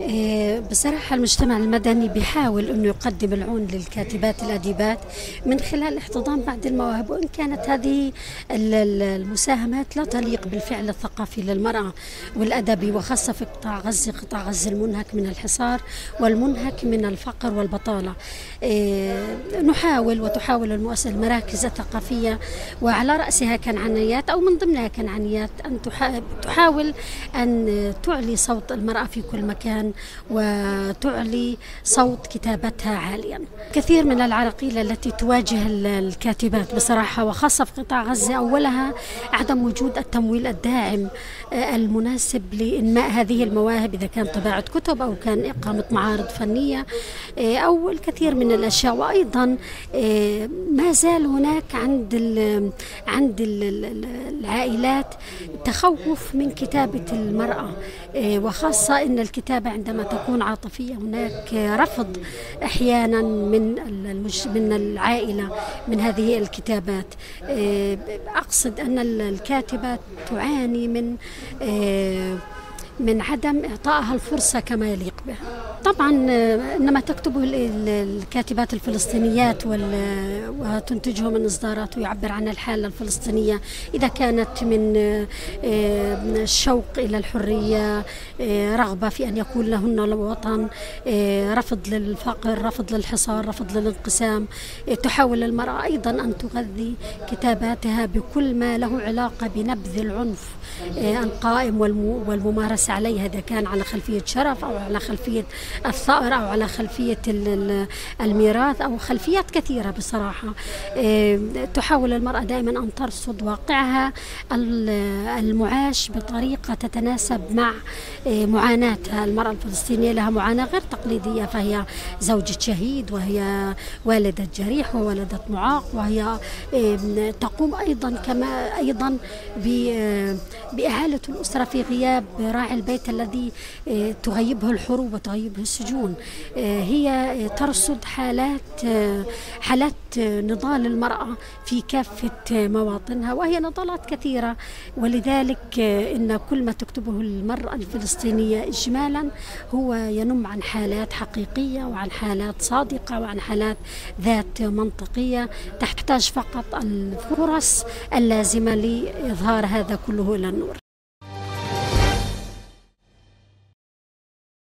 إيه، بصراحة المجتمع المدني بيحاول أنه يقدم العون للكاتبات الأديبات من خلال احتضان بعض المواهب وإن كانت هذه المساهمات لا تليق بالفعل الثقافي للمرأة والأدبي وخاصة في قطاع غزة قطاع غزة المنهك من الحصار والمنهك من الفقر والبطالة. إيه، نحاول وتحاول المؤسسة المراكز الثقافية وعلى رأسها كنعنيات أو من ضمنها كنعنيات أن تحاول أن تعلي صوت المرأة في كل مكان وتعلي صوت كتابتها عاليا. كثير من العراقيل التي تواجه الكاتبات بصراحة وخاصة في قطاع غزة أولها عدم وجود التمويل الداعم آه، المناسب لإنماء هذه المواهب إذا كان طباعة كتب أو كان إقامة معارض فنية آه، أو الكثير من الأشياء. وأيضا آه، ما زال هناك عند عند العائلات تخوف من كتابة المرأة وخاصة أن الكتابة عندما تكون عاطفية هناك رفض أحيانا من من العائلة من هذه الكتابات. أقصد أن الكاتبة تعاني من من عدم إعطائها الفرصة كما يليق. بها طبعا آه، إنما تكتبه الكاتبات الفلسطينيات وتنتجه من إصدارات ويعبر عن الحالة الفلسطينية. إذا كانت من آه، الشوق إلى الحرية آه، رغبة في أن يكون لهن وطن رفض للفقر رفض للحصار رفض للانقسام. تحاول المرأة أيضا أن تغذي كتاباتها بكل ما له علاقة بنبذ العنف القائم والممارسة عليه إذا كان على خلفية شرف أو على خلفية الثأر أو على خلفية الميراث أو خلفيات كثيرة بصراحة. إيه، تحاول المرأة دائما أن ترصد واقعها المعاش بطريقة تتناسب مع إيه، معاناتها. المرأة الفلسطينية لها معاناة غير تقليدية فهي زوجة شهيد وهي والدة جريح وولدت معاق وهي إيه، تقوم أيضا كما أيضا بإعالة الأسرة في غياب راعي البيت الذي تغيبه الحروب وتغيبه السجون. آه، هي ترصد حالات آه، حالات نضال المرأة في كافة مواطنها وهي نضالات كثيرة. ولذلك آه، إن كل ما تكتبه المرأة الفلسطينية إجمالا هو ينم عن حالات حقيقية وعن حالات صادقة وعن حالات ذات منطقية تحتاج فقط الفرص اللازمة لإظهار هذا كله إلى النور.